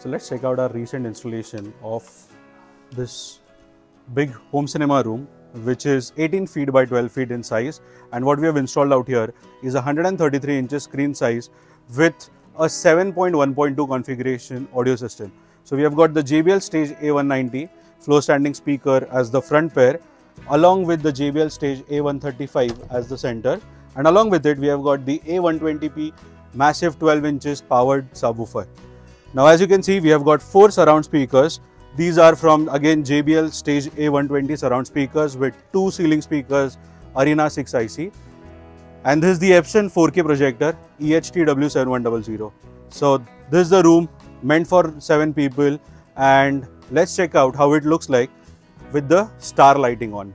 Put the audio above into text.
So let's check out our recent installation of this big home cinema room which is 18 feet by 12 feet in size and what we have installed out here is a 133 inches screen size with a 7.1.2 configuration audio system. So we have got the JBL Stage A190 floor standing speaker as the front pair along with the JBL Stage A135 as the center and along with it we have got the A120p massive 12 inches powered subwoofer. Now as you can see we have got four surround speakers. These are from again JBL Stage A120 surround speakers with two ceiling speakers Arena 6IC and this is the Epson 4K projector EHTW7100. So this is the room meant for 7 people and let's check out how it looks like with the star lighting on.